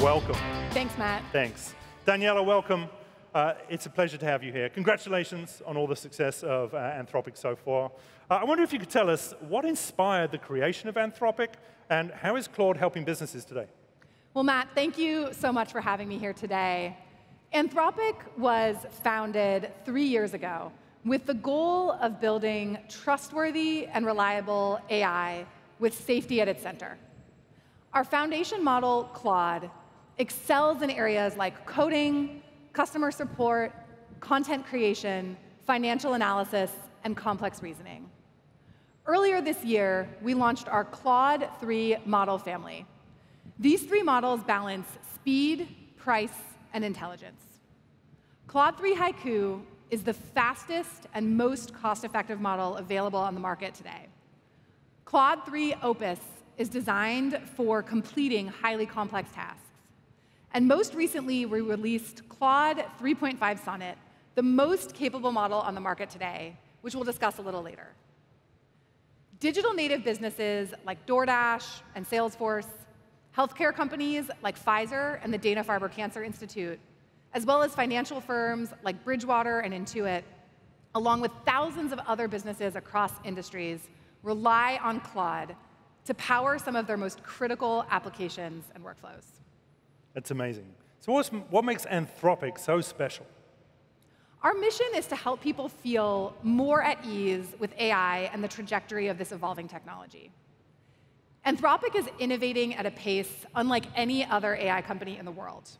welcome. Thanks, Matt. Thanks. Daniela, welcome. Uh, it's a pleasure to have you here. Congratulations on all the success of uh, Anthropic so far. Uh, I wonder if you could tell us what inspired the creation of Anthropic and how is Claude helping businesses today? Well, Matt, thank you so much for having me here today. Anthropic was founded three years ago with the goal of building trustworthy and reliable AI with safety at its center. Our foundation model, Claude, excels in areas like coding, customer support, content creation, financial analysis, and complex reasoning. Earlier this year, we launched our Claude 3 model family. These three models balance speed, price, and intelligence. Claude 3 Haiku is the fastest and most cost-effective model available on the market today. Claude 3 Opus is designed for completing highly complex tasks. And most recently, we released Claude 3.5 Sonnet, the most capable model on the market today, which we'll discuss a little later. Digital native businesses like DoorDash and Salesforce, healthcare companies like Pfizer and the Dana-Farber Cancer Institute, as well as financial firms like Bridgewater and Intuit, along with thousands of other businesses across industries, rely on Claude to power some of their most critical applications and workflows. That's amazing. So what makes Anthropic so special? Our mission is to help people feel more at ease with AI and the trajectory of this evolving technology. Anthropic is innovating at a pace unlike any other AI company in the world.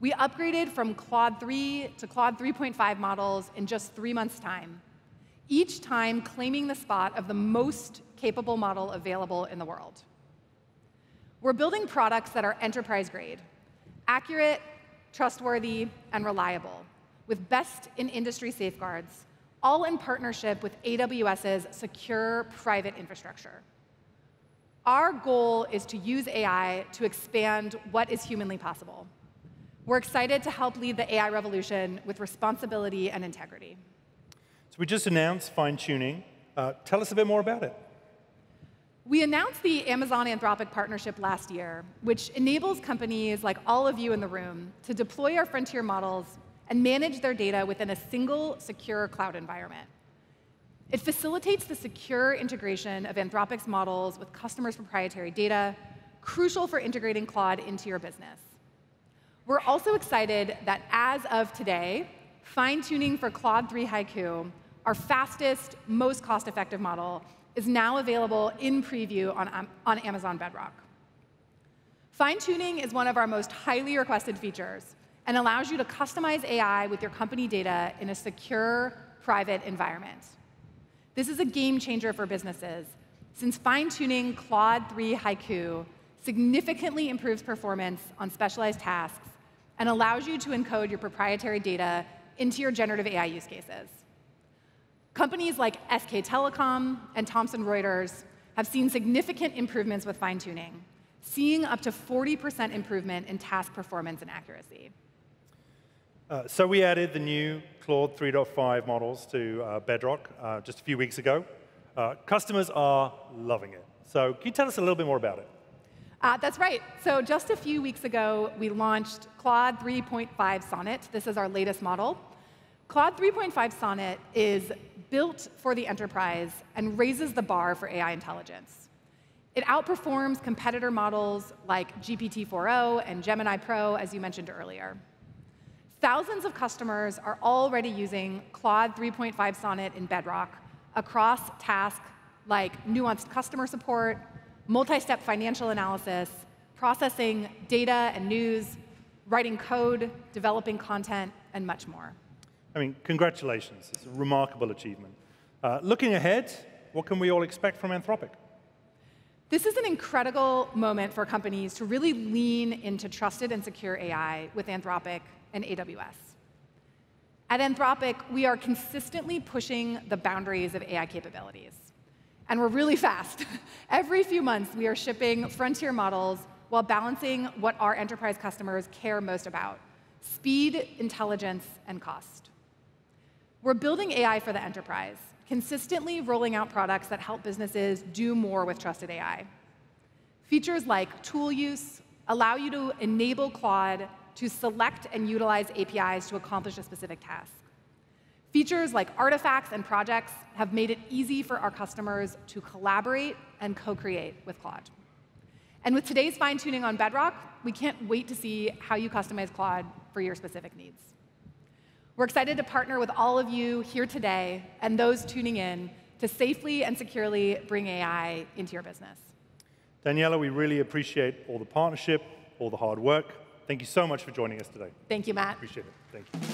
We upgraded from Claude 3 to Claude 3.5 models in just three months' time, each time claiming the spot of the most capable model available in the world. We're building products that are enterprise grade, accurate, trustworthy, and reliable with best in industry safeguards, all in partnership with AWS's secure private infrastructure. Our goal is to use AI to expand what is humanly possible. We're excited to help lead the AI revolution with responsibility and integrity. So we just announced fine-tuning. Uh, tell us a bit more about it. We announced the Amazon Anthropic partnership last year, which enables companies like all of you in the room to deploy our frontier models and manage their data within a single secure cloud environment. It facilitates the secure integration of Anthropic's models with customers' proprietary data, crucial for integrating Claude into your business. We're also excited that as of today, fine-tuning for Claude 3 Haiku, our fastest, most cost-effective model, is now available in preview on, on Amazon Bedrock. Fine-tuning is one of our most highly requested features, and allows you to customize AI with your company data in a secure, private environment. This is a game changer for businesses, since fine-tuning Claude 3 Haiku significantly improves performance on specialized tasks and allows you to encode your proprietary data into your generative AI use cases. Companies like SK Telecom and Thomson Reuters have seen significant improvements with fine-tuning, seeing up to 40% improvement in task performance and accuracy. Uh, so we added the new Claude 3.5 models to uh, Bedrock uh, just a few weeks ago. Uh, customers are loving it. So can you tell us a little bit more about it? Uh, that's right. So just a few weeks ago, we launched Claude 3.5 Sonnet. This is our latest model. Claude 3.5 Sonnet is built for the enterprise and raises the bar for AI intelligence. It outperforms competitor models like GPT-4o and Gemini Pro, as you mentioned earlier. Thousands of customers are already using Claude 3.5 Sonnet in Bedrock across tasks like nuanced customer support, multi-step financial analysis, processing data and news, writing code, developing content, and much more. I mean, congratulations. It's a remarkable achievement. Uh, looking ahead, what can we all expect from Anthropic? This is an incredible moment for companies to really lean into trusted and secure AI with Anthropic and AWS. At Anthropic, we are consistently pushing the boundaries of AI capabilities. And we're really fast. Every few months, we are shipping frontier models while balancing what our enterprise customers care most about, speed, intelligence, and cost. We're building AI for the enterprise, consistently rolling out products that help businesses do more with trusted AI. Features like tool use, allow you to enable Claude to select and utilize APIs to accomplish a specific task. Features like artifacts and projects have made it easy for our customers to collaborate and co-create with Claude. And with today's fine-tuning on Bedrock, we can't wait to see how you customize Claude for your specific needs. We're excited to partner with all of you here today and those tuning in to safely and securely bring AI into your business. Daniela, we really appreciate all the partnership, all the hard work. Thank you so much for joining us today. Thank you, Matt. Appreciate it. Thank you.